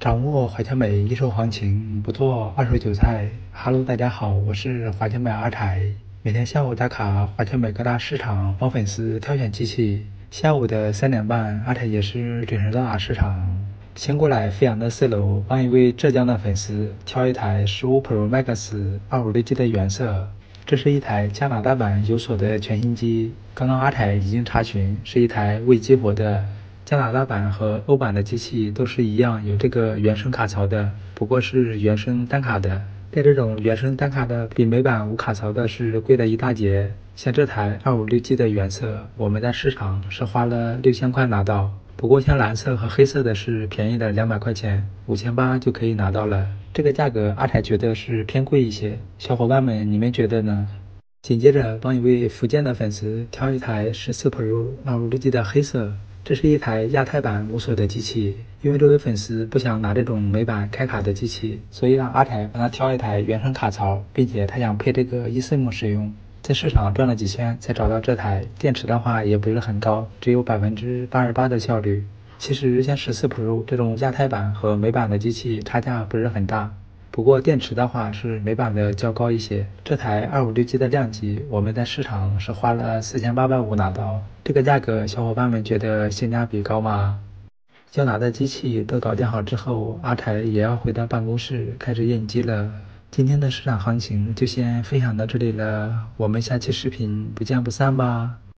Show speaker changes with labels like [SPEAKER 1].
[SPEAKER 1] 掌握华强北一手行情，不做二手韭菜。Hello，大家好，我是华强北阿台，每天下午打卡华强北各大市场帮粉丝挑选机器。下午的三点半，阿台也是准时到达市场，先过来飞扬的四楼帮一位浙江的粉丝挑一台十五 Pro Max 二五六 G 的原色。这是一台加拿大版有锁的全新机，刚刚阿台已经查询，是一台未激活的。加拿大版和欧版的机器都是一样，有这个原生卡槽的，不过是原生单卡的。带这种原生单卡的，比美版无卡槽的是贵了一大截。像这台二五六 G 的原色，我们在市场是花了六千块拿到。不过像蓝色和黑色的是便宜的两百块钱，五千八就可以拿到了。这个价格阿台觉得是偏贵一些，小伙伴们你们觉得呢？紧接着帮一位福建的粉丝挑一台十四 Pro 二五六 G 的黑色。这是一台亚太版无锁的机器，因为这位粉丝不想拿这种美版开卡的机器，所以让阿台帮他挑一台原生卡槽，并且他想配这个 eSIM 使用。在市场转了几圈才找到这台，电池的话也不是很高，只有百分之八十八的效率。其实像十四 Pro 这种亚太版和美版的机器差价不是很大。不过电池的话是美版的较高一些。这台二五六 G 的量级，我们在市场是花了四千八百五拿到。这个价格，小伙伴们觉得性价比高吗？要拿的机器都搞定好之后，阿台也要回到办公室开始验机了。今天的市场行情就先分享到这里了，我们下期视频不见不散吧。